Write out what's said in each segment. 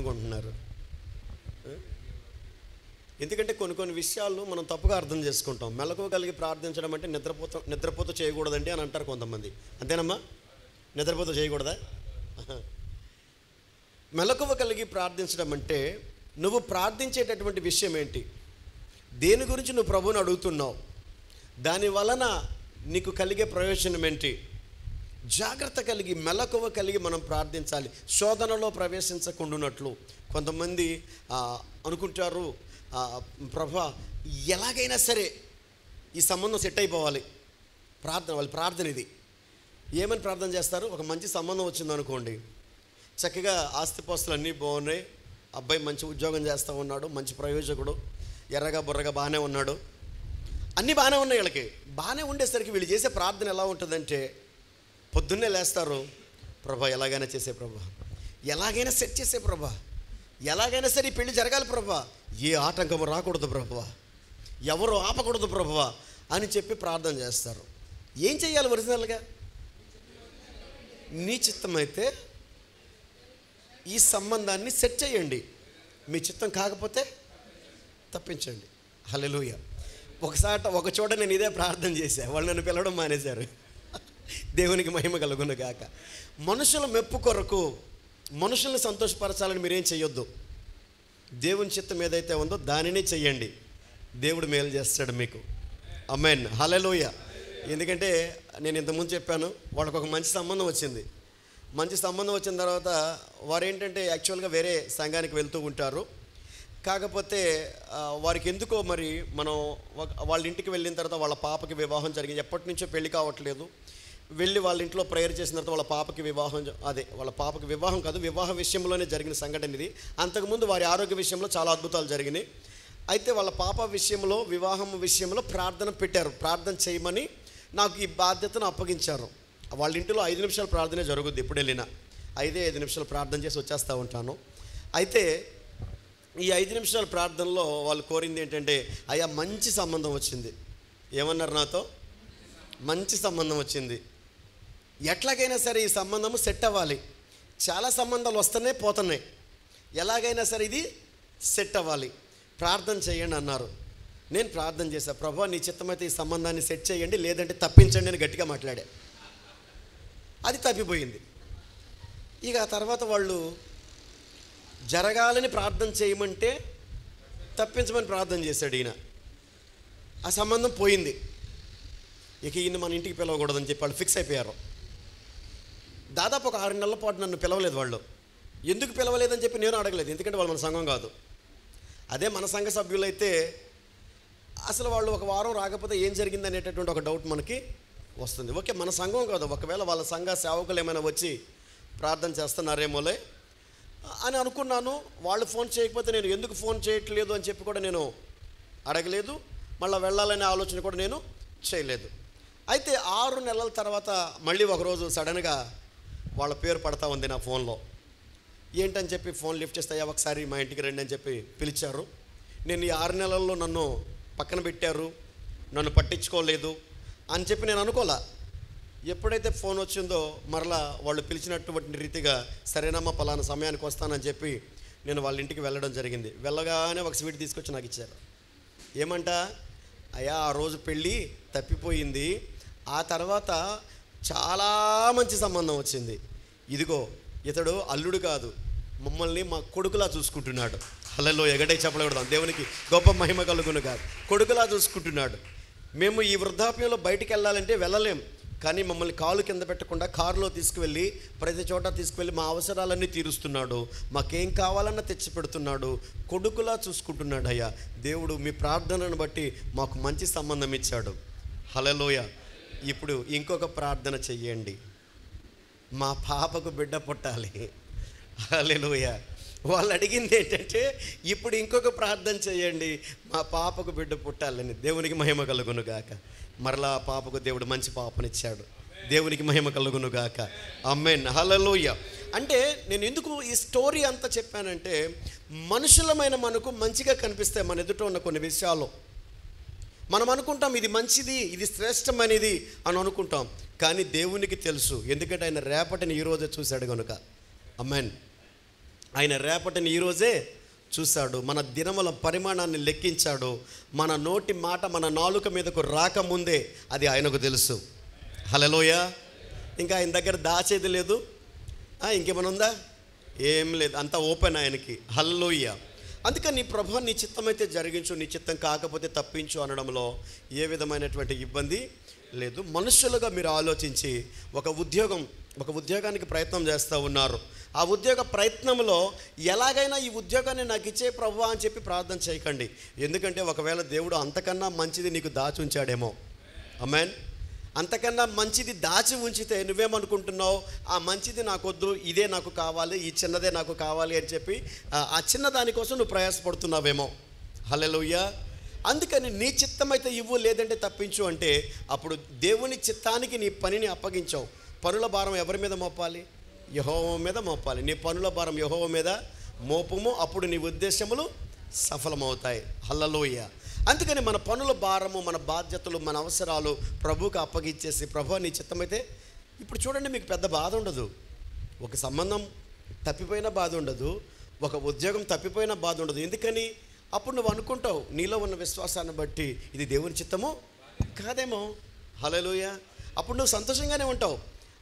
మౌనంగా ఎందుకంటే కొన్ని కొన్ని విషయాలు మనం తప్పుగా అర్థం చేసుకుంటాం. మెలకువ కలిగి ప్రార్థించడం అంటే నిద్రపోత నిద్రపోత చేయకూడదండి అని అంటారు కొంతమంది. అంతేనమ్మా? నిద్రపోత చేయకూడదా? మెలకువ కలిగి ప్రార్థించడం అంటే నువ్వు ప్రార్థించేటటువంటి విషయం ఏంటి? దేని గురించి నువ్వు ప్రభువుని అడుగుతున్నావు? దాని వలన నీకు కలిగే ప్రయోజనం ఏంటి? జాగ్రత్త కలిగి మెలకువ కలిగి మనం ప్రార్థించాలి. శోధనలో ప్రవేశించకుండానట్లు కొంతమంది అనుకుంటారు ప్రభా ఎలాగైనా సరే ఈ సంబంధం సెట్ అయిపోవాలి. ప్రార్థన వాళ్ళ ప్రార్థన ఇది. ఏమని ప్రార్థన చేస్తారు? ఒక మంచి సంబంధం వచ్చిందనుకోండి. చక్కగా ఆస్తిపాస్తులు అన్నీ బాగున్నాయి. అబ్బాయి మంచి ఉద్యోగం చేస్తూ ఉన్నాడు మంచి ప్రయోజకుడు ఎర్రగా బుర్రగా బాగానే ఉన్నాడు. అన్నీ బాగానే ఉన్నాయి వీళ్ళకి. బాగానే ఉండేసరికి వీళ్ళు చేసే ప్రార్థన ఎలా ఉంటుందంటే పొద్దున్నే లేస్తారు. ప్రభా ఎలాగైనా చేసే ప్రభా. ఎలాగైనా సెట్ చేసే ప్రభా. ఎలాగైనా సరే ఈ పెళ్ళి జరగాలి ప్రభా. ఏ ఆటంకము రాకూడదు ప్రభా. ఎవరు ఆపకూడదు ప్రభా అని చెప్పి ప్రార్థన చేస్తారు. ఏం చేయాలి ఒరిజినల్గా? నీ చిత్తమైతే ఈ సంబంధాన్ని సెట్ చేయండి. మీ చిత్తం కాకపోతే తప్పించండి. హల్లెలూయ. ఒకసారి ఒక చోట నేను ఇదే ప్రార్థన చేశాను వాళ్ళు నన్ను పిలవడం మానేశారు. దేవునికి మహిమ కలుగును గాక. మనుషుల మెప్పు కొరకు మనుషుల్ని సంతోషపరచాలని మీరేం చేయొద్దు దేవుని చిత్తం ఏదైతే ఉందో దానినే చెయ్యండి. దేవుడు మేలు చేస్తాడు మీకు. అమ్మాయిన్ హలలోయ ఎందుకంటే నేను ఇంతకుముందు చెప్పాను వాళ్ళకు ఒక మంచి సంబంధం వచ్చింది. మంచి సంబంధం వచ్చిన తర్వాత వారు ఏంటంటే యాక్చువల్గా వేరే సంఘానికి వెళ్తూ ఉంటారు. కాకపోతే వారికి ఎందుకో మరి మనం వాళ్ళ ఇంటికి వెళ్ళిన తర్వాత వాళ్ళ పాపకి వివాహం జరిగింది. ఎప్పటి నుంచో పెళ్ళి కావట్లేదు. వెళ్ళి వాళ్ళ ఇంట్లో ప్రేయర్ చేసిన తర్వాత వాళ్ళ పాపకి వివాహం అదే వాళ్ళ పాపకి వివాహం కాదు వివాహ విషయంలోనే జరిగిన సంఘటన ఇది. అంతకుముందు వారి ఆరోగ్య విషయంలో చాలా అద్భుతాలు జరిగినాయి. అయితే వాళ్ళ పాప విషయంలో వివాహం విషయంలో ప్రార్థన పెట్టారు. ప్రార్థన చేయమని నాకు ఈ బాధ్యతను అప్పగించారు. వాళ్ళ ఇంటిలో ఐదు నిమిషాలు ప్రార్థనే జరుగుద్ది ఇప్పుడు వెళ్ళినా. ఐదే ఐదు నిమిషాలు ప్రార్థన చేసి వచ్చేస్తూ ఉంటాను. అయితే ఈ ఐదు నిమిషాల ప్రార్థనలో వాళ్ళు కోరింది ఏంటంటే అయ్యా మంచి సంబంధం వచ్చింది. ఏమన్నారు నాతో? మంచి సంబంధం వచ్చింది. ఎట్లాగైనా సరే ఈ సంబంధము సెట్ అవ్వాలి. చాలా సంబంధాలు వస్తున్నాయి పోతున్నాయి. ఎలాగైనా సరే ఇది సెట్ అవ్వాలి. ప్రార్థన చేయండి అన్నారు. నేను ప్రార్థన చేశాను ప్రభా నీ చిత్తమైతే ఈ సంబంధాన్ని సెట్ చేయండి లేదంటే తప్పించండి అని గట్టిగా మాట్లాడా. అది తప్పిపోయింది. ఇక ఆ తర్వాత వాళ్ళు జరగాలని ప్రార్థన చేయమంటే తప్పించమని ప్రార్థన చేశాడు ఈయన. ఆ సంబంధం పోయింది. ఇక ఈయన మన ఇంటికి పిలవకూడదని చెప్పి వాళ్ళు ఫిక్స్ అయిపోయారు. దాదాపు ఒక ఆరు నెలల పాటు నన్ను పిలవలేదు వాళ్ళు. ఎందుకు పిలవలేదని చెప్పి నేను అడగలేదు. ఎందుకంటే వాళ్ళు మన సంఘం కాదు. అదే మన సంఘ సభ్యులైతే అసలు వాళ్ళు ఒక వారం రాకపోతే ఏం జరిగింది అనేటటువంటి ఒక డౌట్ మనకి వస్తుంది. ఓకే మన సంఘం కాదు. ఒకవేళ వాళ్ళ సంఘ సేవకులు ఏమైనా వచ్చి ప్రార్థన చేస్తున్నారేమోలే అని అనుకున్నాను. వాళ్ళు ఫోన్ చేయకపోతే నేను ఎందుకు ఫోన్ చేయట్లేదు అని చెప్పి కూడా నేను అడగలేదు. మళ్ళీ వెళ్ళాలనే ఆలోచన కూడా నేను చేయలేదు. అయితే ఆరు నెలల తర్వాత మళ్ళీ ఒకరోజు సడన్గా వాళ్ళ పేరు పడతా ఉంది నా ఫోన్లో. ఏంటని చెప్పి ఫోన్ లిఫ్ట్ చేస్తే "అయ్యా, ఒకసారి మా ఇంటికి రండి అని చెప్పి పిలిచారు. నేను ఈ ఆరు నెలల్లో నన్ను పక్కన పెట్టారు నన్ను పట్టించుకోలేదు అని చెప్పి నేను అనుకోలే. ఎప్పుడైతే ఫోన్ వచ్చిందో మరలా వాళ్ళు పిలిచినటువంటి రీతిగా సరేనమ్మా పలానా సమయానికి వస్తానని చెప్పి నేను వాళ్ళ ఇంటికి వెళ్ళడం జరిగింది. వెళ్ళగానే ఒక స్వీట్ తీసుకొచ్చి నాకు ఇచ్చారు. ఏమంట? అయ్యా ఆ రోజు పెళ్ళి తప్పిపోయింది. ఆ తర్వాత చాలా మంచి సంబంధం వచ్చింది. ఇదిగో ఇతడు అల్లుడు కాదు మమ్మల్ని మా కొడుకులా చూసుకుంటున్నాడు. హలలో ఎగడే చెప్పలేకూడదాం దేవునికి గొప్ప మహిమ కలుగును కాదు కొడుకులా చూసుకుంటున్నాడు. మేము ఈ వృద్ధాప్యంలో బయటికి వెళ్ళాలంటే వెళ్ళలేం కానీ మమ్మల్ని కాలు కింద పెట్టకుండా కారులో తీసుకువెళ్ళి ప్రతి చోట తీసుకువెళ్ళి మా అవసరాలన్నీ తీరుస్తున్నాడు. మాకేం కావాలన్నా తెచ్చి పెడుతున్నాడు. కొడుకులా చూసుకుంటున్నాడు అయ్యా. దేవుడు మీ ప్రార్థనను బట్టి మాకు మంచి సంబంధం ఇచ్చాడు. హలలోయ ఇప్పుడు ఇంకొక ప్రార్థన చెయ్యండి. మా పాపకు బిడ్డ పుట్టాలి. అలెలుయ వాళ్ళు అడిగింది ఏంటంటే ఇప్పుడు ఇంకొక ప్రార్థన చేయండి మా పాపకు బిడ్డ పుట్టాలని దేవునికి మహిమ కలుగును గాక మరలా పాపకు దేవుడు మంచి పాపనిచ్చాడు. దేవునికి మహిమ కలుగును గాక అమ్మేన్ హల్లెలూయ. అంటే నేను ఎందుకు ఈ స్టోరీ అంతా చెప్పానంటే మనుషులమైన మనకు మంచిగా కనిపిస్తాయి మన ఎదుట ఉన్న కొన్ని విషయాలు. మనం అనుకుంటాం ఇది మంచిది ఇది శ్రేష్టమైనది అని అనుకుంటాం. కానీ దేవునికి తెలుసు. ఎందుకంటే ఆయన రేపటిని ఈరోజే చూశాడు కనుక అమ్మాన్ ఆయన రేపటిని ఈరోజే చూశాడు. మన దినముల పరిమాణాన్ని లెక్కించాడు. మన నోటి మాట మన నాలుక మీదకు రాకముందే అది ఆయనకు తెలుసు. హలలోయ ఇంకా ఆయన దగ్గర దాచేది లేదు. ఇంకేమైనా ఉందా? ఏం లేదు. అంతా ఓపెన్ ఆయనకి. హల్లోయ్య అందుకని నీ ప్రభు నీ చిత్తం అయితే జరిగించు నీ చిత్తం కాకపోతే తప్పించు అనడంలో ఏ విధమైనటువంటి ఇబ్బంది లేదు. మనుషులుగా మీరు ఆలోచించి ఒక ఉద్యోగం ఒక ఉద్యోగానికి ప్రయత్నం చేస్తూ ఉన్నారు. ఆ ఉద్యోగ ప్రయత్నంలో ఎలాగైనా ఈ ఉద్యోగాన్ని నాకు ఇచ్చే ప్రభు అని చెప్పి ప్రార్థన చేయకండి. ఎందుకంటే ఒకవేళ దేవుడు అంతకన్నా మంచిది నీకు దాచి ఉంచాడేమో అమెన్ అంతకన్నా మంచిది దాచి ఉంచితే నువ్వేమనుకుంటున్నావు? ఆ మంచిది నాకొద్దు ఇదే నాకు కావాలి ఈ చిన్నదే నాకు కావాలి అని చెప్పి ఆ, చిన్న దానికోసం నువ్వు ప్రయాసపడుతున్నావేమో. హల్లెలూయా. అందుకని నీ చిత్తం అయితే ఇవ్వు లేదంటే తప్పించు అంటే అప్పుడు దేవుని చిత్తానికి నీ పనిని అప్పగించావు. పనుల భారం ఎవరి మీద మోపాలి? యహోవ మీద మోపాలి. నీ పనుల భారం యహోవ మీద మోపము అప్పుడు నీ ఉద్దేశములు సఫలమవుతాయి. హల్లలోయ. అందుకని మన పనుల భారము మన బాధ్యతలు మన అవసరాలు ప్రభువుకి అప్పగిచ్చేసి ప్రభు నీ చిత్తమైతే ఇప్పుడు చూడండి మీకు పెద్ద బాధ ఉండదు. ఒక సంబంధం తప్పిపోయిన బాధ ఉండదు. ఒక ఉద్యోగం తప్పిపోయిన బాధ ఉండదు. ఎందుకని? అప్పుడు నువ్వు అనుకుంటావు నీలో ఉన్న విశ్వాసాన్ని బట్టి ఇది దేవుని చిత్తము కాదేమో? హలోయ అప్పుడు నువ్వు సంతోషంగానే ఉంటావు.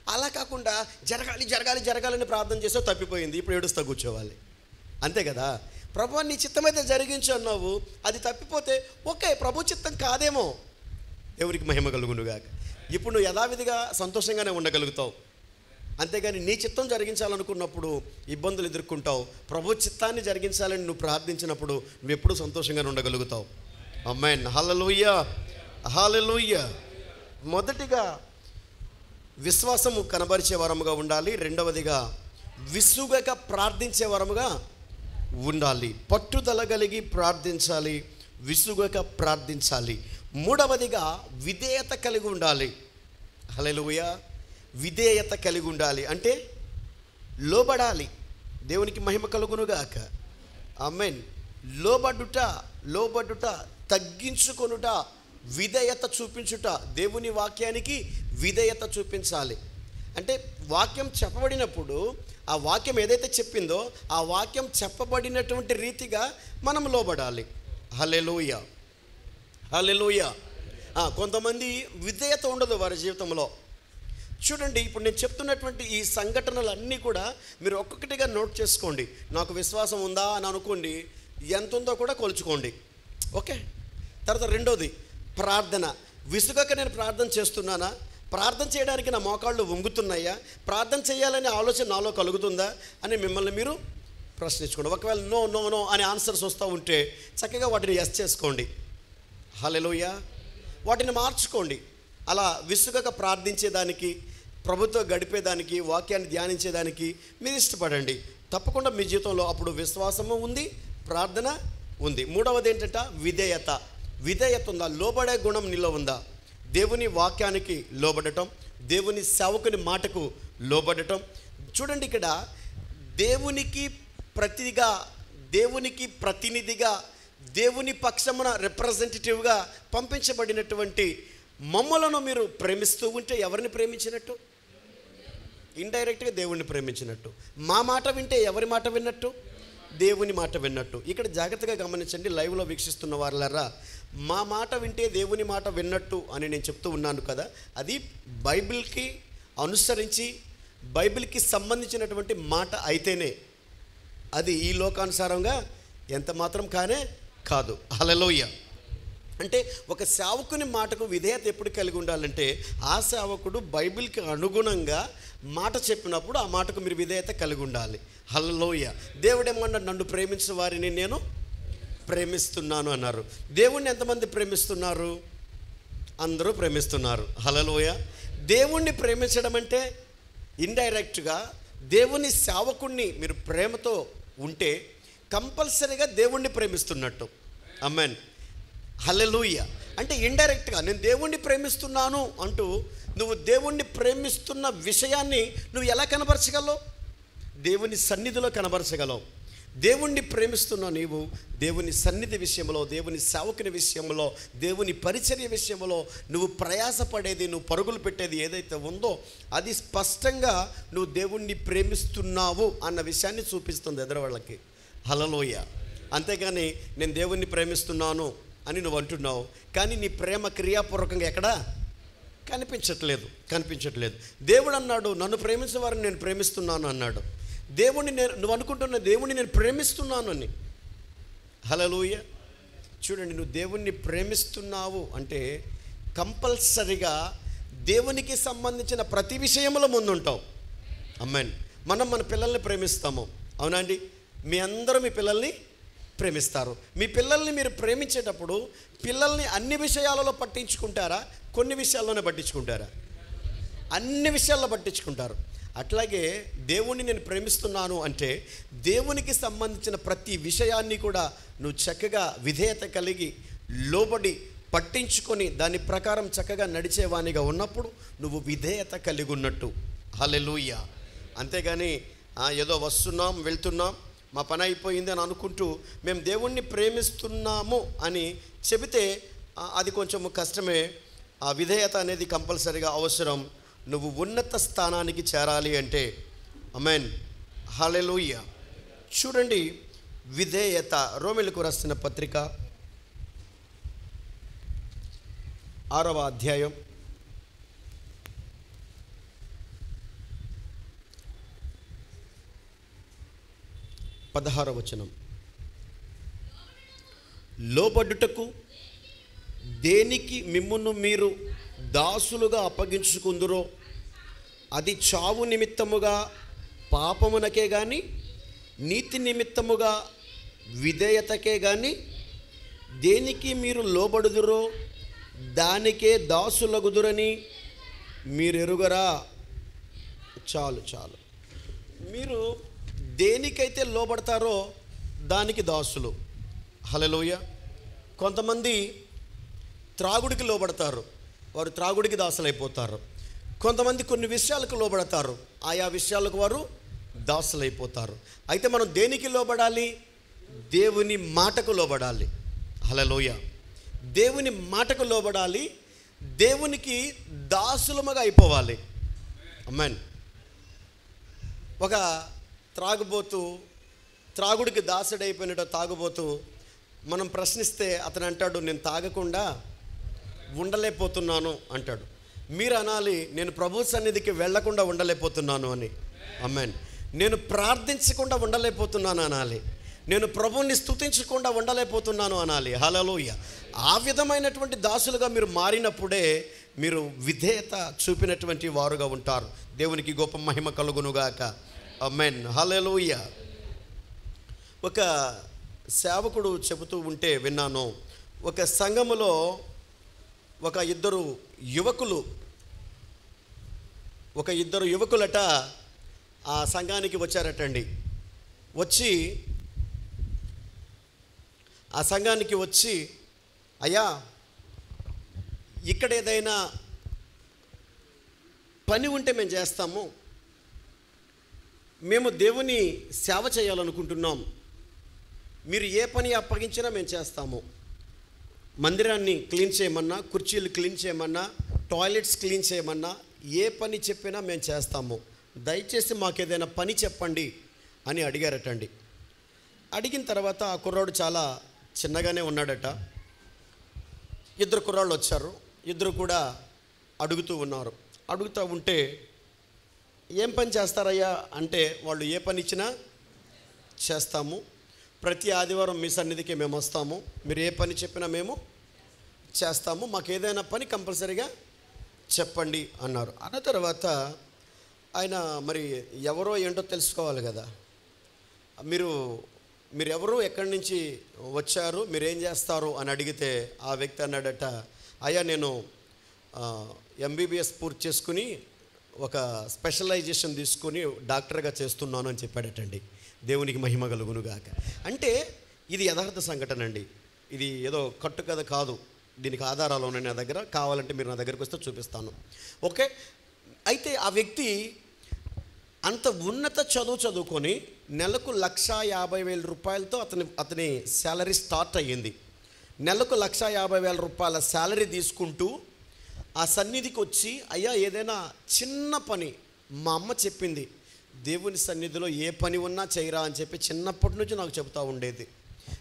అలా కాకుండా జరగాలి జరగాలి జరగాలని ప్రార్థన చేస్తే తప్పిపోయింది. ఇప్పుడు ఏడుస్తా కూర్చోవాలి. అంతే కదా? ప్రభు నీ చిత్తమైతే జరిగించు అన్నావు. అది తప్పిపోతే ఓకే ప్రభు చిత్తం కాదేమో. దేవునికి మహిమ కలుగునుగాక ఇప్పుడు నువ్వు యథావిధిగా సంతోషంగానే ఉండగలుగుతావు. అంతేగాని నీ చిత్తం జరిగించాలనుకున్నప్పుడు ఇబ్బందులు ఎదుర్కొంటావు. ప్రభు చిత్తాన్ని జరిగించాలని నువ్వు ప్రార్థించినప్పుడు నువ్వు ఎప్పుడూ సంతోషంగానే ఉండగలుగుతావు. అమ్మాయిన్ హల్లెలూయ హల్లెలూయ మొదటిగా విశ్వాసము కనబరిచే వరముగా ఉండాలి. రెండవదిగా విసుగక ప్రార్థించే వరముగా ఉండాలి. పట్టుదల కలిగి ప్రార్థించాలి. విసుగక ప్రార్థించాలి. మూడవదిగా విధేయత కలిగి ఉండాలి. హల్లెలూయా. విధేయత కలిగి ఉండాలి. అంటే లోబడాలి. దేవునికి మహిమ కలుగునుగాక. ఆమెన్. లోబడుట లోబడుట తగ్గించుకొనుట విధేయత చూపించుట దేవుని వాక్యానికి విధేయత చూపించాలి. అంటే వాక్యం చెప్పబడినప్పుడు ఆ వాక్యం ఏదైతే చెప్పిందో ఆ వాక్యం చెప్పబడినటువంటి రీతిగా మనం లోబడాలి. హలెలూయ హలెలూయ కొంతమంది విధేయత ఉండదు వారి జీవితంలో. చూడండి ఇప్పుడు నేను చెప్తున్నటువంటి ఈ సంఘటనలన్నీ కూడా మీరు ఒక్కొక్కటిగా నోట్ చేసుకోండి. నాకు విశ్వాసం ఉందా అని అనుకోండి ఎంత ఉందో కూడా కొలుచుకోండి. ఓకే? తర్వాత రెండోది ప్రార్థన. విసుగక నేను ప్రార్థన చేస్తున్నానా? ప్రార్థన చేయడానికి నా మోకాళ్ళు వంగుతున్నాయా ప్రార్థన చేయాలనే ఆలోచన నాలో కలుగుతుందా? అని మిమ్మల్ని మీరు ప్రశ్నించుకోండి. ఒకవేళ నో నో నో అనే ఆన్సర్స్ వస్తూ ఉంటే చక్కగా వాటిని ఎస్ చేసుకోండి. హలెలోయ వాటిని మార్చుకోండి. అలా విసుగక ప్రార్థించేదానికి ప్రభుత్వ గడిపేదానికి వాక్యాన్ని ధ్యానించేదానికి మీరు ఇష్టపడండి. తప్పకుండా మీ జీవితంలో అప్పుడు విశ్వాసము ఉంది ప్రార్థన ఉంది. మూడవది ఏంటంట విధేయత. విధేయత ఉందా? లోబడే గుణం నీలో ఉందా? దేవుని వాక్యానికి లోబడటం దేవుని సేవకుని మాటకు లోబడటం. చూడండి ఇక్కడ దేవునికి ప్రతిగా దేవునికి ప్రతినిధిగా దేవుని పక్షమున రిప్రజెంటేటివ్గా పంపించబడినటువంటి మమ్మలను మీరు ప్రేమిస్తూ ఉంటే ఎవరిని ప్రేమించినట్టు? ఇండైరెక్ట్గా దేవుణ్ణి ప్రేమించినట్టు. మా మాట వింటే ఎవరి మాట విన్నట్టు? దేవుని మాట విన్నట్టు. ఇక్కడ జాగ్రత్తగా గమనించండి లైవ్లో వీక్షిస్తున్న వారులరా మా మాట వింటే దేవుని మాట విన్నట్టు అని నేను చెప్తూ ఉన్నాను కదా అది బైబిల్కి అనుసరించి బైబిల్కి సంబంధించినటువంటి మాట అయితేనే అది ఈ లోకానుసారంగా ఎంత మాత్రం కానే కాదు. హలలోయ అంటే ఒక సేవకుని మాటకు విధేయత ఎప్పుడు కలిగి ఉండాలంటే ఆ సేవకుడు బైబిల్కి అనుగుణంగా మాట చెప్పినప్పుడు ఆ మాటకు మీరు విధేయత కలిగి ఉండాలి. హలలోయ దేవుడేమన్నా నన్ను ప్రేమించిన వారిని నేను ప్రేమిస్తున్నాను అన్నారు. దేవుణ్ణి ఎంతమంది ప్రేమిస్తున్నారు? అందరూ ప్రేమిస్తున్నారు. హలలోయ దేవుణ్ణి ప్రేమించడం అంటే ఇండైరెక్ట్గా దేవుని సేవకుణ్ణి మీరు ప్రేమతో ఉంటే కంపల్సరీగా దేవుణ్ణి ప్రేమిస్తున్నట్టు. అమ్మాన్ హలలూయ అంటే ఇండైరెక్ట్గా నేను దేవుణ్ణి ప్రేమిస్తున్నాను అంటూ నువ్వు దేవుణ్ణి ప్రేమిస్తున్న విషయాన్ని నువ్వు ఎలా కనబరచగలవు దేవుని సన్నిధిలో కనబరచగలవు దేవుణ్ణి ప్రేమిస్తున్న నీవు దేవుని సన్నిధి విషయంలో దేవుని సేవకుని విషయంలో దేవుని పరిచర్య విషయంలో నువ్వు ప్రయాసపడేది నువ్వు పరుగులు పెట్టేది ఏదైతే ఉందో అది స్పష్టంగా నువ్వు దేవుణ్ణి ప్రేమిస్తున్నావు అన్న విషయాన్ని చూపిస్తుంది ఎదరవాళ్ళకి. హలలోయ అంతేగాని నేను దేవుణ్ణి ప్రేమిస్తున్నాను అని నువ్వు అంటున్నావు కానీ నీ ప్రేమ క్రియాపూర్వకంగా ఎక్కడా? కనిపించట్లేదు కనిపించట్లేదు. దేవుడు అన్నాడు నన్ను ప్రేమించే వారిని నేను ప్రేమిస్తున్నాను అన్నాడు. దేవుణ్ణి నేను నువ్వు అనుకుంటున్న దేవుణ్ణి నేను ప్రేమిస్తున్నాను అని. హలలోయ చూడండి నువ్వు దేవుణ్ణి ప్రేమిస్తున్నావు అంటే కంపల్సరిగా దేవునికి సంబంధించిన ప్రతి విషయంలో ముందుంటాం అమ్మాయి మనం మన పిల్లల్ని ప్రేమిస్తాము. అవునండి మీ అందరూ మీ పిల్లల్ని ప్రేమిస్తారు. మీ పిల్లల్ని మీరు ప్రేమించేటప్పుడు పిల్లల్ని అన్ని విషయాలలో పట్టించుకుంటారా? కొన్ని విషయాల్లోనే పట్టించుకుంటారా? అన్ని విషయాల్లో పట్టించుకుంటారు. అట్లాగే దేవుణ్ణి నేను ప్రేమిస్తున్నాను అంటే దేవునికి సంబంధించిన ప్రతి విషయాన్ని కూడా నువ్వు చక్కగా విధేయత కలిగి లోబడి పట్టించుకొని దాని ప్రకారం చక్కగా నడిచేవానిగా ఉన్నప్పుడు నువ్వు విధేయత కలిగి ఉన్నట్టు. హలెలూయ అంతేగాని ఏదో వస్తున్నాం వెళ్తున్నాం మా పని అయిపోయింది అని అనుకుంటూ మేము దేవుణ్ణి ప్రేమిస్తున్నాము అని చెబితే అది కొంచెం కష్టమే. ఆ విధేయత అనేది కంపల్సరీగా అవసరం. నువ్వు ఉన్నత స్థానానికి చేరాలి అంటే అమెన్ హలెలూయ చూడండి విధేయత రోమిలకు రాసిన పత్రిక ఆరవ అధ్యాయం. పదహారవ వచనం. లోబడ్డుటకు దేనికి మిమ్మును మీరు దాసులుగా అప్పగించుకుందురో అది చావు నిమిత్తముగా పాపమునకే కానీ నీతి నిమిత్తముగా విధేయతకే కానీ దేనికి మీరు లోబడుదురో దానికే దాసులగుదురని మీరు ఎరుగరా చాలు చాలు. మీరు దేనికైతే లోబడతారో దానికి దాసులు. హలలోయ కొంతమంది త్రాగుడికి లోబడతారు. వారు త్రాగుడికి దాసలైపోతారు. కొంతమంది కొన్ని విషయాలకు లోబడతారు. ఆయా విషయాలకు వారు దాసులైపోతారు. అయితే మనం దేనికి లోబడాలి? దేవుని మాటకు లోబడాలి. హలలోయ దేవుని మాటకు లోబడాలి. దేవునికి దాసులముగా అయిపోవాలి. అమ్మాన్ ఒక త్రాగుబోతూ త్రాగుడికి దాసుడైపోయినట్టు తాగుబోతూ మనం ప్రశ్నిస్తే అతను అంటాడు నేను తాగకుండా ఉండలేకపోతున్నాను అంటాడు. మీరు అనాలి నేను ప్రభు సన్నిధికి వెళ్ళకుండా ఉండలేకపోతున్నాను అని. అమ్మాన్ నేను ప్రార్థించకుండా ఉండలేకపోతున్నాను అనాలి. నేను ప్రభువుని స్తుతించకుండా ఉండలేకపోతున్నాను అనాలి. హలలోయ ఆ విధమైనటువంటి దాసులుగా మీరు మారినప్పుడే మీరు విధేయత చూపినటువంటి వారుగా ఉంటారు. దేవునికి గొప్ప మహిమ కలుగునుగాక. అమెన్ హలలోయ ఒక సేవకుడు చెబుతూ ఉంటే విన్నాను. ఒక సంఘములో ఒక ఇద్దరు యువకులు ఒక ఇద్దరు యువకులట ఆ సంఘానికి వచ్చారటండి. వచ్చి ఆ సంఘానికి వచ్చి అయ్యా ఇక్కడ ఏదైనా పని ఉంటే మేము చేస్తాము. మేము దేవుని సేవ చేయాలనుకుంటున్నాం. మీరు ఏ పని అప్పగించినా మేము చేస్తాము. మందిరాన్ని క్లీన్ చేయమన్నా కుర్చీలు క్లీన్ చేయమన్నా టాయిలెట్స్ క్లీన్ చేయమన్నా ఏ పని చెప్పినా మేము చేస్తాము. దయచేసి మాకు ఏదైనా పని చెప్పండి అని అడిగారటండి. అడిగిన తర్వాత ఆ కుర్రాడు చాలా చిన్నగానే ఉన్నాడట. ఇద్దరు కుర్రాళ్ళు వచ్చారు. ఇద్దరు కూడా అడుగుతూ ఉన్నారు. అడుగుతూ ఉంటే ఏం పని చేస్తారయ్యా? అంటే వాళ్ళు ఏ పని ఇచ్చినా చేస్తాము. ప్రతి ఆదివారం మీ సన్నిధికి మేము వస్తాము. మీరు ఏ పని చెప్పినా మేము చేస్తాము. మాకు ఏదైనా పని కంపల్సరీగా చెప్పండి అన్నారు. అన్న తర్వాత ఆయన మరి ఎవరో ఏంటో తెలుసుకోవాలి కదా. మీరు మీరు ఎవరు ఎక్కడి నుంచి వచ్చారు మీరు ఏం చేస్తారు అని అడిగితే ఆ వ్యక్తి అన్నాడట అయ్యా నేను ఎంబీబీఎస్ పూర్తి చేసుకుని ఒక స్పెషలైజేషన్ తీసుకుని డాక్టర్గా చేస్తున్నాను అని చెప్పాడటండి. దేవునికి మహిమ కలుగునుగాక. అంటే ఇది యథార్థ సంఘటన అండి ఇది ఏదో కట్టు కథ కాదు. దీనికి ఆధారాలు ఉన్నాయి నా దగ్గర. కావాలంటే మీరు నా దగ్గరికి వస్తే చూపిస్తాను. ఓకే? అయితే ఆ వ్యక్తి అంత ఉన్నత చదువు చదువుకొని నెలకు లక్ష యాభై వేల రూపాయలతో అతని అతని శాలరీ స్టార్ట్ అయ్యింది. నెలకు లక్ష యాభై వేల రూపాయల శాలరీ తీసుకుంటూ ఆ సన్నిధికి వచ్చి అయ్యా ఏదైనా చిన్న పని మా అమ్మ చెప్పింది. దేవుని సన్నిధిలో ఏ పని ఉన్నా చేయరా అని చెప్పి చిన్నప్పటి నుంచి నాకు చెబుతూ ఉండేది.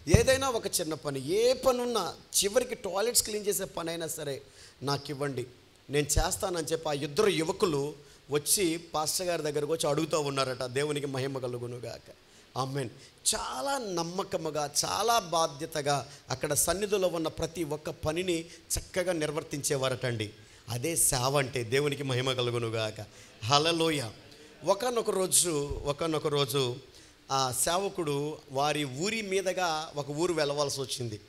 ఏదైనా ఒక చిన్న పని ఏ పని ఉన్నా చివరికి టాయిలెట్స్ క్లీన్ చేసే పని అయినా సరే నాకు ఇవ్వండి నేను చేస్తానని చెప్పి ఆ ఇద్దరు యువకులు వచ్చి పాస్టర్ గారి దగ్గరకు వచ్చి అడుగుతూ ఉన్నారట దేవునికి మహిమ కలుగునుగాక. ఆమెన్. చాలా నమ్మకముగా చాలా బాధ్యతగా అక్కడ సన్నిధిలో ఉన్న ప్రతి ఒక్క పనిని చక్కగా నిర్వర్తించేవారటండి. అదే సేవ అంటే దేవునికి మహిమ కలుగునుగాక. హలలోయ ఒకనొక రోజు ఒకనొక రోజు ఆ సేవకుడు వారి ఊరి మీదగా ఒక ఊరు వెళ్ళవలసి వచ్చింది.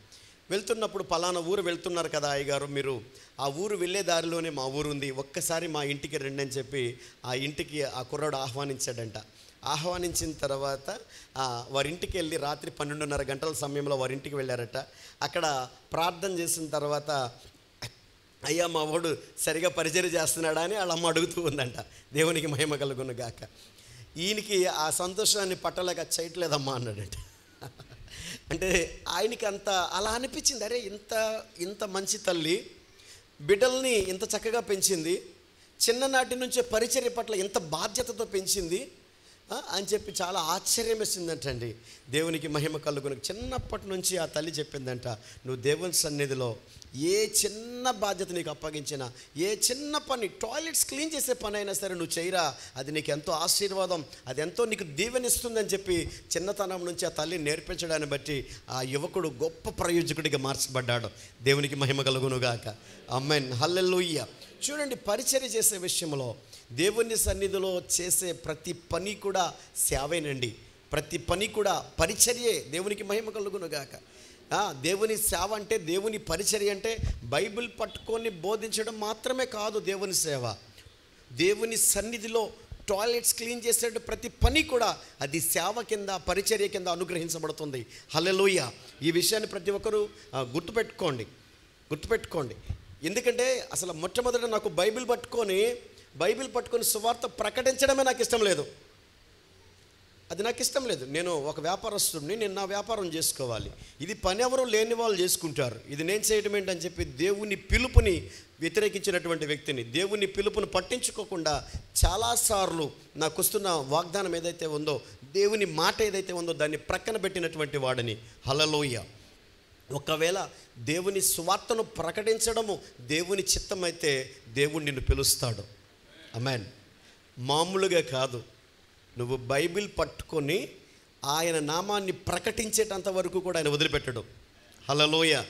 వెళ్తున్నప్పుడు పలానా ఊరు వెళ్తున్నారు కదా అయ్యగారు మీరు ఆ ఊరు వెళ్ళే దారిలోనే మా ఊరు ఉంది. ఒక్కసారి మా ఇంటికి రండి అని చెప్పి ఆ ఇంటికి ఆ కుర్రాడు ఆహ్వానించాడంట. ఆహ్వానించిన తర్వాత వారింటికి వారి ఇంటికి వెళ్ళి రాత్రి పన్నెండున్నర గంటల సమయంలో వారి ఇంటికి వెళ్ళారట. అక్కడ ప్రార్థన చేసిన తర్వాత అయ్యా మా వాడు సరిగా పరిచయం చేస్తున్నాడా అని వాళ్ళ అమ్మ అడుగుతూ ఉందంట. దేవునికి మహిమ కలుగును గాక. ఈయనకి ఆ సంతోషాన్ని పట్టలేక చేయట్లేదమ్మా అన్నాడంట. అంటే ఆయనకి అంత అలా అనిపించింది. అరే ఇంత ఇంత మంచి తల్లి బిడ్డల్ని ఇంత చక్కగా పెంచింది చిన్ననాటి నుంచే పరిచర్య పట్ల ఇంత బాధ్యతతో పెంచింది అని చెప్పి చాలా ఆశ్చర్యం వేసిందంటండి. దేవునికి మహిమ కలుగును. చిన్నప్పటి నుంచి ఆ తల్లి చెప్పిందంట నువ్వు దేవుని సన్నిధిలో ఏ చిన్న బాధ్యత నీకు అప్పగించినా ఏ చిన్న పని టాయిలెట్స్ క్లీన్ చేసే పని అయినా సరే నువ్వు చేయరా అది నీకు ఎంతో ఆశీర్వాదం అది ఎంతో నీకు దీవెనిస్తుందని చెప్పి చిన్నతనం నుంచి ఆ తల్లి నేర్పించడాన్ని బట్టి ఆ యువకుడు గొప్ప ప్రయోజకుడిగా మార్చబడ్డాడు. దేవునికి మహిమ కలుగునుగాక. అమ్మాయిన్ హల్లెల్లుయ్య చూడండి పరిచర్య చేసే విషయంలో దేవుని సన్నిధిలో చేసే ప్రతి పని కూడా సేవేనండి ప్రతి పని కూడా పరిచర్యే దేవునికి మహిమ కలుగునుగాక. దేవుని సేవ అంటే దేవుని పరిచర్య అంటే బైబిల్ పట్టుకొని బోధించడం మాత్రమే కాదు దేవుని సేవ. దేవుని సన్నిధిలో టాయిలెట్స్ క్లీన్ చేసే ప్రతి పని కూడా అది సేవ కింద పరిచర్య కింద అనుగ్రహించబడుతుంది. హలలోయ ఈ విషయాన్ని ప్రతి ఒక్కరూ గుర్తుపెట్టుకోండి. గుర్తుపెట్టుకోండి. ఎందుకంటే అసలు మొట్టమొదట నాకు బైబిల్ పట్టుకొని బైబిల్ పట్టుకొని సువార్త ప్రకటించడమే నాకు ఇష్టం లేదు. అది నాకు ఇష్టం లేదు. నేను ఒక వ్యాపారస్తుడిని నేను నా వ్యాపారం చేసుకోవాలి. ఇది పని ఎవరు లేని వాళ్ళు చేసుకుంటారు. ఇది నేను చేయడం ఏంటని చెప్పి దేవుని పిలుపుని వ్యతిరేకించినటువంటి వ్యక్తిని దేవుని పిలుపును పట్టించుకోకుండా చాలాసార్లు నాకు వస్తున్న వాగ్దానం ఏదైతే ఉందో దేవుని మాట ఏదైతే ఉందో దాన్ని ప్రక్కన పెట్టినటువంటి వాడిని. హలలోయ ఒకవేళ దేవుని స్వార్థను ప్రకటించడము దేవుని చిత్తమైతే దేవుడు నిన్ను పిలుస్తాడు. అమెన్ మామూలుగా కాదు. నువ్వు బైబిల్ పట్టుకొని ఆయన నామాన్ని ప్రకటించేటంత వరకు కూడా ఆయన వదిలిపెట్టడు. హలలోయ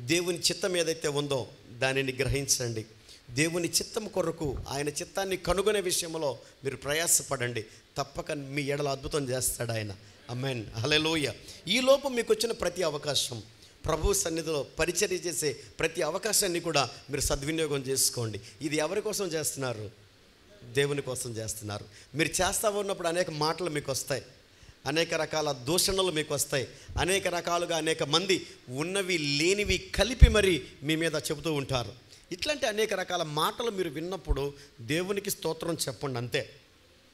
దేవుని చిత్తం ఏదైతే ఉందో దానిని గ్రహించండి. దేవుని చిత్తం కొరకు ఆయన చిత్తాన్ని కనుగొనే విషయంలో మీరు ప్రయాసపడండి. తప్పక మీ ఎడల అద్భుతం చేస్తాడు ఆయన. అమెన్ హలలోయ ఈ లోపం మీకు వచ్చిన ప్రతి అవకాశం ప్రభు సన్నిధిలో పరిచర్య చేసే ప్రతి అవకాశాన్ని కూడా మీరు సద్వినియోగం చేసుకోండి. ఇది ఎవరి కోసం చేస్తున్నారు? దేవుని కోసం చేస్తున్నారు. మీరు చేస్తా ఉన్నప్పుడు అనేక మాటలు మీకు వస్తాయి. అనేక రకాల దూషణలు మీకు వస్తాయి. అనేక రకాలుగా అనేక మంది ఉన్నవి లేనివి కలిపి మరి మీ మీద చెబుతూ ఉంటారు. ఇట్లాంటి అనేక రకాల మాటలు మీరు విన్నప్పుడు దేవునికి స్తోత్రం చెప్పండి అంతే.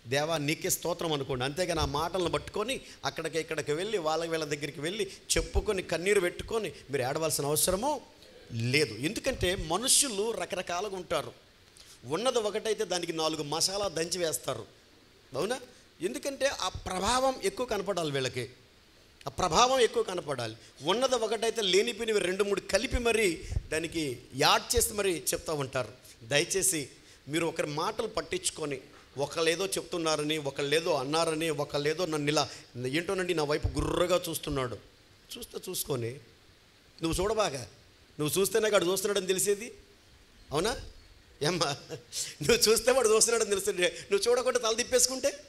దేవా నీకే స్తోత్రం అనుకోండి. అంతేగాని ఆ మాటలను పట్టుకొని అక్కడికి ఇక్కడికి వెళ్ళి వాళ్ళ వీళ్ళ దగ్గరికి వెళ్ళి చెప్పుకొని కన్నీరు పెట్టుకొని మీరు ఏడవలసిన అవసరమో లేదు. ఎందుకంటే మనుషులు రకరకాలుగా ఉంటారు. ఉన్నది ఒకటైతే దానికి నాలుగు మసాలా దంచి వేస్తారు. అవునా? ఎందుకంటే ఆ ప్రభావం ఎక్కువ కనపడాలి వీళ్ళకి. ఆ ప్రభావం ఎక్కువ కనపడాలి. ఉన్నది ఒకటైతే లేనిపోయినవి రెండు మూడు కలిపి మరి దానికి యాడ్ చేసి మరి చెప్తూ ఉంటారు. దయచేసి మీరు ఒకరి మాటలు పట్టించుకొని ఒకళ్ళేదో చెప్తున్నారని ఒకళ్ళేదో అన్నారని ఒకళ్ళేదో నన్ను ఇలా ఏంటోనండి నా వైపు గుర్రగా చూస్తున్నాడు. చూస్తే చూసుకొని నువ్వు చూడబాగా. నువ్వు చూస్తేనే వాడు చూస్తున్నాడని తెలిసేది? అవునా? ఏమ్మా నువ్వు చూస్తే వాడు చూస్తున్నాడని తెలుస్తుండే. నువ్వు చూడకుండా తల తిప్పేసుకుంటే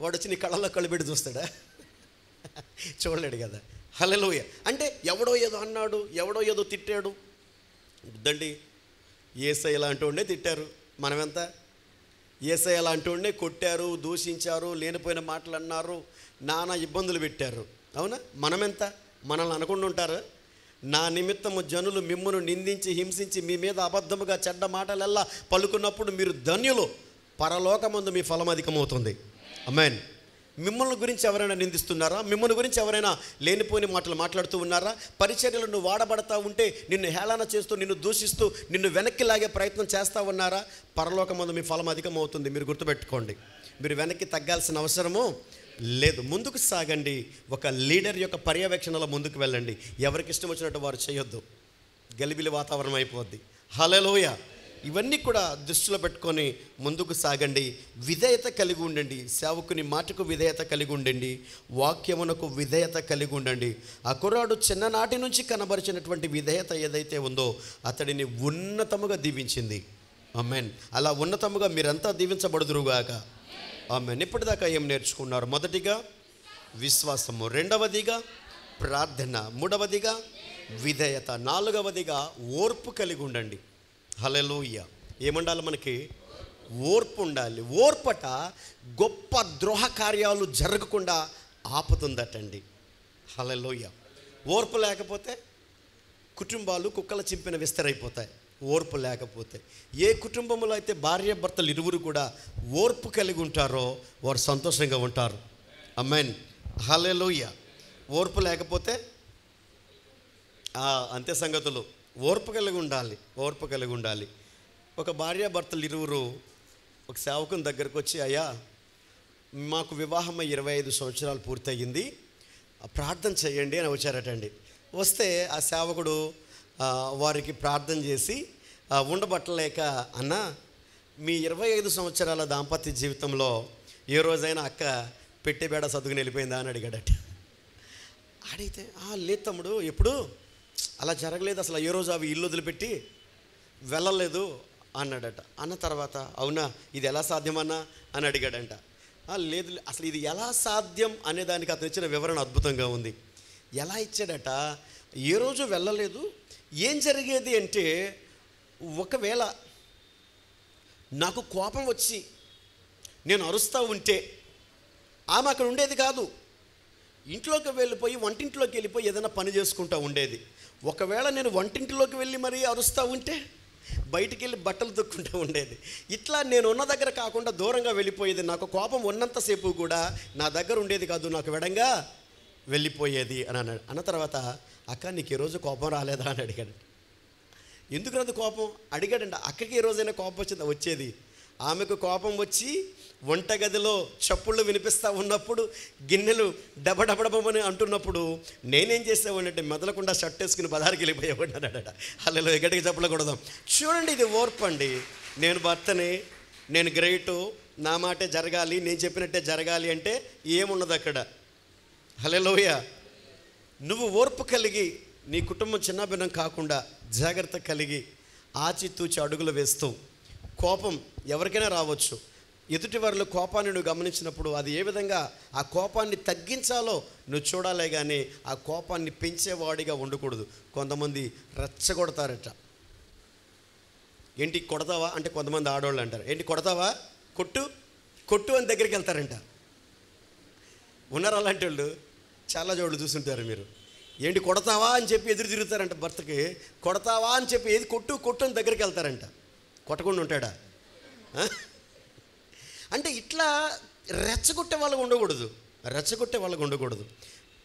వాడు వచ్చి నీ కళ్ళల్లో కళ్ళు పెట్టి చూస్తాడా? చూడలేడు కదా. హలలోయ అంటే ఎవడో ఏదో అన్నాడు ఎవడో ఏదో తిట్టాడు. వద్దండి ఏసై ఇలాంటి వాడినే తిట్టారు. మనమెంత? ఏసై అలాంటి వాడినే కొట్టారు దూషించారు లేనిపోయిన మాటలు అన్నారు నానా ఇబ్బందులు పెట్టారు. అవునా? మనమెంత? మనల్ని అనుకుండా నా నిమిత్తము జనులు మిమ్మను నిందించి హింసించి మీ మీద అబద్ధముగా చెడ్డ మాటలెల్లా పలుకున్నప్పుడు మీరు ధన్యులు. పరలోకమందు మీ ఫలం అధికమవుతుంది. అమెన్ మిమ్మల్ని గురించి ఎవరైనా నిందిస్తున్నారా? మిమ్మల్ని గురించి ఎవరైనా లేనిపోని మాటలు మాట్లాడుతూ ఉన్నారా? పరిచర్యలు నువ్వు వాడబడతా ఉంటే నిన్ను హేళన చేస్తూ నిన్ను దూషిస్తూ నిన్ను వెనక్కి లాగే ప్రయత్నం చేస్తూ ఉన్నారా? పరలోకమందు మీ ఫలం అధికమవుతుంది. మీరు గుర్తుపెట్టుకోండి. మీరు వెనక్కి తగ్గాల్సిన అవసరము లేదు ముందుకు సాగండి. ఒక లీడర్ యొక్క పర్యవేక్షణలో ముందుకు వెళ్ళండి. ఎవరికి ఇష్టం వచ్చినట్టు వారు చేయొద్దు. గలిబిలి వాతావరణం అయిపోద్ది. హలలోయ ఇవన్నీ కూడా దృష్టిలో పెట్టుకొని ముందుకు సాగండి. విధేయత కలిగి ఉండండి. సేవకుని మాటకు విధేయత కలిగి ఉండండి. వాక్యమునకు విధేయత కలిగి ఉండండి. ఆ కుర్రాడు చిన్ననాటి నుంచి కనబరిచినటువంటి విధేయత ఏదైతే ఉందో అతడిని ఉన్నతముగా దీవించింది. ఆమెన్. అలా ఉన్నతముగా మీరంతా దీవించబడుదురుగాక. ఆమె ఇప్పటిదాకా ఏం నేర్చుకున్నారు? మొదటిగా విశ్వాసము రెండవదిగా ప్రార్థన మూడవదిగా విధేయత నాలుగవదిగా ఓర్పు కలిగి ఉండండి. హలలోయ ఏముండాలి మనకి? ఓర్పు ఉండాలి. ఓర్పట గొప్ప ద్రోహ కార్యాలు జరగకుండా ఆపుతుందటండి. హలలోయ ఓర్పు లేకపోతే కుటుంబాలు కుక్కల చింపిన విస్తరైపోతాయి. ఓర్పు లేకపోతే. ఏ కుటుంబంలో అయితే భార్య భర్తలు ఇరువురు కూడా ఓర్పు కలిగి ఉంటారో వారు సంతోషంగా ఉంటారు. అమ్మాయిన్ హలెలోయ ఓర్పు లేకపోతే ఆ, అంతే సంగతులు. ఓర్పు కలిగి ఉండాలి ఓర్పు కలిగి ఉండాలి. ఒక భార్య భర్తలు ఇరువురు ఒక సేవకుని దగ్గరకు వచ్చి అయ్యా మాకు వివాహం ఇరవై ఐదు సంవత్సరాలు పూర్తయింది. ప్రార్థన చేయండి అని వచ్చారటండి. వస్తే ఆ సేవకుడు వారికి ప్రార్థన చేసి ఉండబట్టలేక అన్న మీ ఇరవై ఐదు సంవత్సరాల దాంపత్య జీవితంలో ఏ రోజైనా అక్క పెట్టే బేడ వెళ్ళిపోయిందా? అని అడిగాడట. అడిగితే లేదు తమ్ముడు ఎప్పుడు? అలా జరగలేదు అసలు ఏ రోజు అవి ఇల్లు వదిలిపెట్టి వెళ్ళలేదు? అన్నాడట. అన్న తర్వాత అవునా ఇది ఎలా సాధ్యమన్నా? అని అడిగాడంట. లేదు లే- అసలు ఇది ఎలా సాధ్యం అనే దానికి అతను ఇచ్చిన వివరణ అద్భుతంగా ఉంది. ఎలా ఇచ్చాడట? ఏ రోజు వెళ్ళలేదు. ఏం జరిగేది అంటే ఒకవేళ నాకు కోపం వచ్చి నేను అరుస్తూ ఉంటే ఆమె అక్కడ ఉండేది కాదు. ఇంట్లోకి వెళ్ళిపోయి వంటింట్లోకి వెళ్ళిపోయి ఏదైనా పని చేసుకుంటూ ఉండేది. ఒకవేళ నేను వంటింట్లోకి వెళ్ళి మరీ అరుస్తూ ఉంటే బయటికి వెళ్ళి బట్టలు దుక్కుంటూ ఉండేది. ఇట్లా నేను ఉన్న దగ్గర కాకుండా దూరంగా వెళ్ళిపోయేది. నాకు కోపం ఉన్నంతసేపు కూడా నా దగ్గర ఉండేది కాదు. నాకు వెడంగా వెళ్ళిపోయేది అని అన్నాడు. అన్న తర్వాత అక్క నీకు ఈరోజు రోజు కోపం రాలేదా? అని అడిగాడు. ఎందుకు రాదు కోపం? అడిగాడండి అక్కడికి ఏ రోజైనా కోపం వచ్చిందా? వచ్చేది. ఆమెకు కోపం వచ్చి వంటగదిలో చప్పుళ్ళు వినిపిస్తూ ఉన్నప్పుడు గిన్నెలు డబడబడబమని అంటున్నప్పుడు నేనేం చేసేవాడినంటే మెదలకుండా షర్ట్ వేసుకుని బదారికి వెళ్ళిపోయేవాడిని అన్నాడట. అల్లెలో ఎగటికి చెప్పకూడదాం చూడండి ఇది ఓర్పు అండి. నేను భర్తని. నేను గ్రేటు. నా మాటే జరగాలి. నేను చెప్పినట్టే జరగాలి అంటే ఏమున్నది అక్కడ. హలోయ నువ్వు ఓర్పు కలిగి నీ కుటుంబం చిన్నభిన్నం కాకుండా జాగ్రత్త కలిగి ఆచితూచి అడుగులు వేస్తూ కోపం ఎవరికైనా రావచ్చు. ఎదుటి వారిలో కోపాన్ని నువ్వు గమనించినప్పుడు అది ఏ విధంగా ఆ కోపాన్ని తగ్గించాలో నువ్వు చూడాలే కానీ ఆ కోపాన్ని పెంచేవాడిగా ఉండకూడదు. కొంతమంది రెచ్చగొడతారట. ఏంటి కొడతావా? అంటే కొంతమంది ఆడవాళ్ళు అంటారు. ఏంటి కొడతావా? కొట్టు కొట్టు అని దగ్గరికి వెళ్తారంట. ఉన్నారు అలాంటి వాళ్ళు చాలా చోట్ల చూస్తుంటారు మీరు. ఏంటి కొడతావా అని చెప్పి ఎదురు తిరుగుతారంట భర్తకి. కొడతావా అని చెప్పి ఏది కొట్టు కొట్టు అని దగ్గరికి వెళ్తారంట. కొట్టకుండా ఉంటాడా? అంటే ఇట్లా రెచ్చగొట్టే వాళ్ళకు ఉండకూడదు. రెచ్చగొట్టే వాళ్ళకు ఉండకూడదు.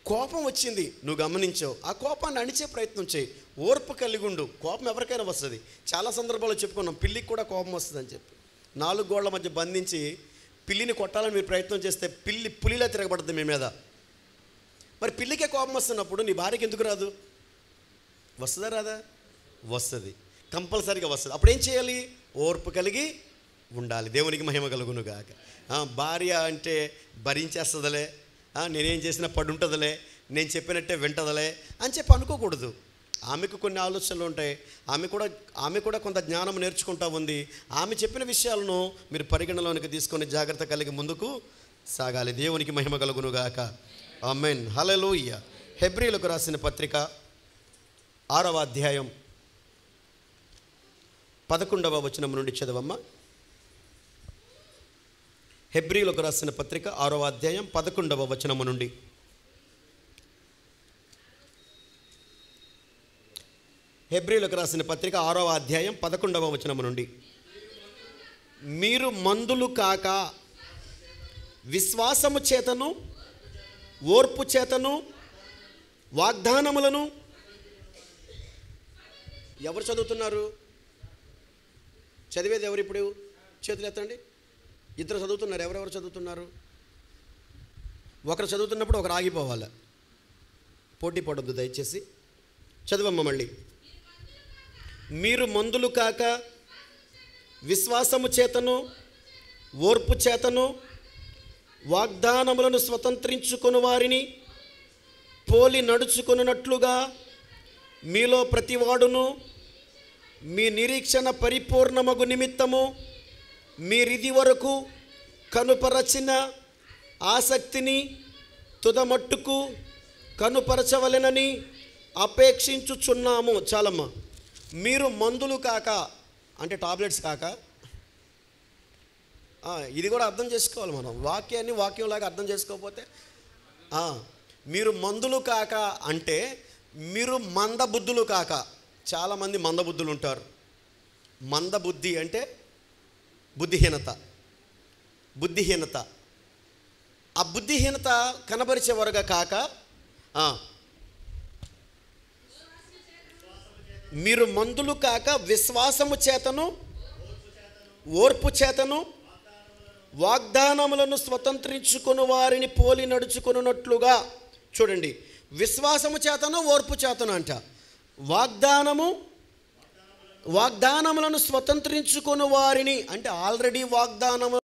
కోపం వచ్చింది నువ్వు గమనించావు. ఆ కోపాన్ని అణిచే ప్రయత్నం చేయి. ఓర్పు కలిగి ఉండు. కోపం ఎవరికైనా వస్తుంది. చాలా సందర్భాల్లో చెప్పుకున్నాం పిల్లికి కూడా కోపం వస్తుంది అని చెప్పి. నాలుగు గోళ్ళ మధ్య బంధించి పిల్లిని కొట్టాలని మీరు ప్రయత్నం చేస్తే పిల్లి పులిలా తిరగబడుతుంది మీ మీద. మరి పిల్లికే కోపం వస్తున్నప్పుడు నీ భార్యకి ఎందుకు రాదు? వస్తుందా రాదా? వస్తుంది. కంపల్సరీగా వస్తుంది. అప్పుడు ఏం చేయాలి? ఓర్పు కలిగి ఉండాలి. దేవునికి మహిమ కలుగునుగాక. భార్య అంటే భరించేస్తుందిలే. నేనేం చేసినా పడుంటుందిలే. నేను చెప్పినట్టే వింటదిలే అని చెప్పి అనుకోకూడదు. ఆమెకు కొన్ని ఆలోచనలు ఉంటాయి. ఆమె కూడా ఆమె కూడా కొంత జ్ఞానం నేర్చుకుంటా ఉంది. ఆమె చెప్పిన విషయాలను మీరు పరిగణలోనికి తీసుకొని జాగ్రత్త కలిగి ముందుకు సాగాలి. దేవునికి మహిమ కలుగును అమెన్ హలలోయ హెబ్రిలకు రాసిన పత్రిక ఆరవ అధ్యాయం పదకొండవ వచనం నుండి చదవమ్మా. హెబ్రిలకు రాసిన పత్రిక ఆరవ అధ్యాయం పదకొండవ వచనము నుండి. హెబ్రిలకు రాసిన పత్రిక ఆరవ అధ్యాయం పదకొండవ వచనము నుండి. మీరు మందులు కాక విశ్వాసము చేతను ఓర్పు చేతను వాగ్దానములను ఎవరు చదువుతున్నారు? చదివేది ఎవరు ఇప్పుడు? చేతులు ఎత్తండి. ఇద్దరు చదువుతున్నారు. ఎవరెవరు చదువుతున్నారు? ఒకరు చదువుతున్నప్పుడు ఒకరు ఆగిపోవాలి. పోటీ పడొద్దు దయచేసి. చదవమ్మ మళ్ళీ. మీరు మందులు కాక విశ్వాసము చేతను ఓర్పు చేతను వాగ్దానములను స్వతంత్రించుకుని వారిని పోలి నడుచుకున్నట్లుగా మీలో ప్రతివాడును మీ నిరీక్షణ పరిపూర్ణమగు నిమిత్తము మీరిది వరకు కనుపరచిన ఆసక్తిని తుదమట్టుకు కనుపరచవలెనని అపేక్షించుచున్నాము. చాలమ్మ. మీరు మందులు కాక అంటే టాబ్లెట్స్ కాక ఇది కూడా అర్థం చేసుకోవాలి మనం. వాక్యాన్ని వాక్యంలాగా అర్థం చేసుకోకపోతే మీరు మందులు కాక అంటే మీరు మందబుద్ధులు కాక చాలామంది మందబుద్ధులు ఉంటారు. మందబుద్ధి అంటే బుద్ధిహీనత. బుద్ధిహీనత. ఆ బుద్ధిహీనత కనబరిచేవారుగా కాక మీరు మందులు కాక విశ్వాసము చేతను ఓర్పు చేతను వాగ్దానములను స్వతంత్రించుకుని వారిని పోలి నడుచుకున్నట్లుగా చూడండి విశ్వాసము చేతను ఓర్పు చేతను అంట. వాగ్దానము వాగ్దానములను స్వతంత్రించుకుని వారిని. అంటే ఆల్రెడీ వాగ్దానము